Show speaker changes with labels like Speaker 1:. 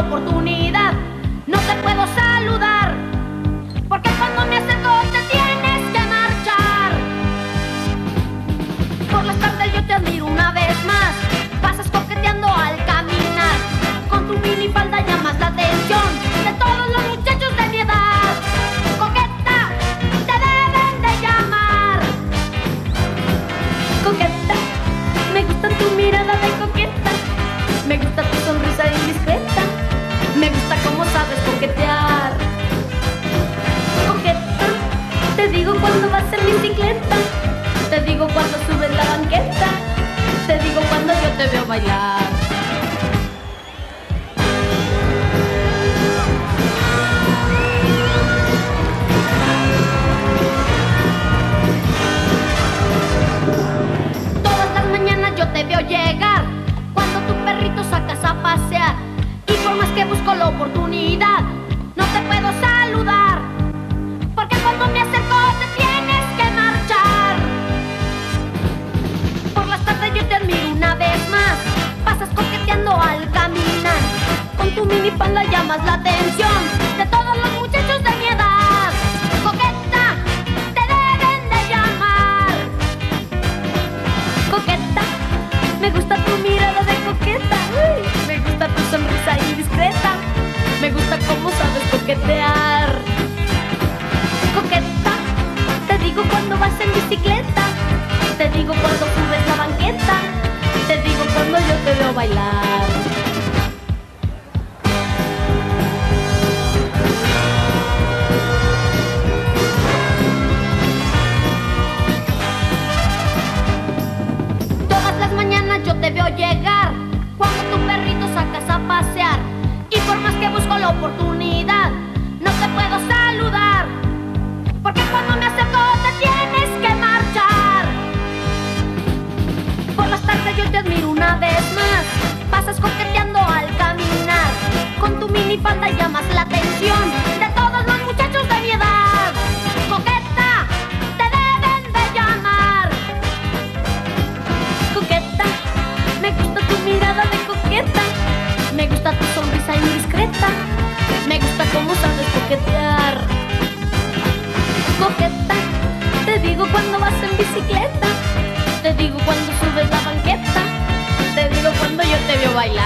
Speaker 1: oportunidad. No te puedo saludar, porque cuando me acerco Te digo cuando vas en bicicleta, te digo cuando subes la banqueta, te digo cuando yo te veo bailar. Todas las mañanas yo te veo llegar, cuando tu perrito sacas a pasear, y por más que busco la oportunidad, no te puedo salir. Al caminar. Con tu mini la llamas la atención de todos los muchachos de mi edad. Coqueta, te deben de llamar. Coqueta, me gusta tu mirada de coqueta. Me gusta tu sonrisa indiscreta. Me gusta cómo sabes coquetear. Coqueta, te digo cuando vas en bicicleta. Te digo cuando subes la banqueta. Cuando yo te veo bailar. Todas las mañanas yo te veo llegar Minifalda llamas la atención de todos los muchachos de mi edad. Coqueta, te deben de llamar. Coqueta, me gusta tu mirada de coqueta. Me gusta tu sonrisa indiscreta. Me gusta cómo sabes coquetear. Coqueta, te digo cuando vas en bicicleta. Te digo cuando subes la banqueta. Te digo cuando yo te veo bailar.